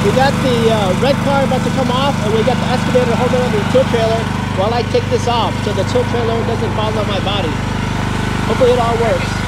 We got the uh, red car about to come off, and we got the excavator holding on the tilt trailer while I take this off so the tilt trailer doesn't fall on my body. Hopefully it all works.